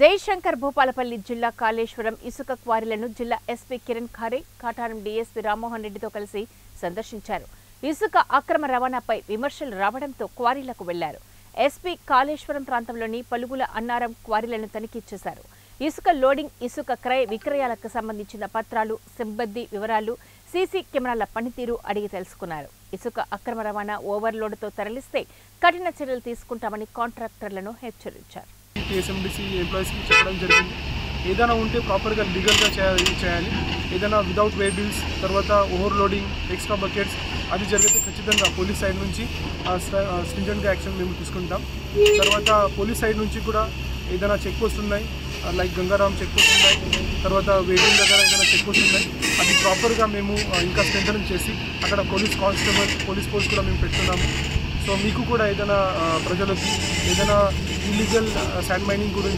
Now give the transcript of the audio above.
జయశంకర్ భూపాలపల్లి జిల్లా కాళేశ్వరం ఇసుక క్వారీలను జిల్లా ఎస్పీ కిరణ్ ఖారే కాటారం డీఎస్పీ రామ్మోహన్ రెడ్డితో కలిసి సందర్శించారు. ఇసుక అక్రమ రవాణాపై విమర్శలు రావడంతో క్వారీలకు వెళ్ళారు. ఎస్పీ కాళేశ్వరం ప్రాంతంలోని పలుగుల అన్నారం క్వారీలను తనిఖీ చేశారు. ఇసుక లోడింగ్ ఇసుక క్రయ విక్రయాలకు సంబంధించిన పత్రాలు సిబ్బంది వివరాలు సీసీ కెమెరాల పనితీరు అడిగి తెలుసుకున్నారు. ఇసుక అక్రమ రవాణా ఓవర్లోడ్తో తరలిస్తే కఠిన చర్యలు తీసుకుంటామని కాంట్రాక్టర్లను హెచ్చరించారు. టీఎస్ఎండిసి ఎంప్లాయీస్కి చెప్పడం జరిగింది. ఏదైనా ఉంటే ప్రాపర్గా లీగల్గా చేయాలి చేయాలి. ఏదైనా వితౌట్ వే బిల్స్ తర్వాత ఓవర్లోడింగ్ ఎక్స్ట్రా బకెట్స్ అది జరిగితే ఖచ్చితంగా పోలీస్ సైడ్ నుంచి స్ట్రింజెంట్గా యాక్షన్ మేము తీసుకుంటాం. తర్వాత పోలీస్ సైడ్ నుంచి కూడా ఏదైనా చెక్ పోస్ట్ ఉన్నాయి లైక్ గంగారాం చెక్ పోస్ట్ ఉన్నాయి తర్వాత వేడియం దగ్గర ఏదైనా చెక్ పోస్ట్ ఉన్నాయి అది ప్రాపర్గా మేము ఇంకా స్ట్రెంథన్ చేసి అక్కడ పోలీస్ కానిస్టేబుల్ పోలీస్ పోస్ట్ కూడా మేము పెడుతున్నాము సో మీకు కూడా ఏదైనా ప్రజలకి ఏదైనా इलिगल सँड मायनिंग करून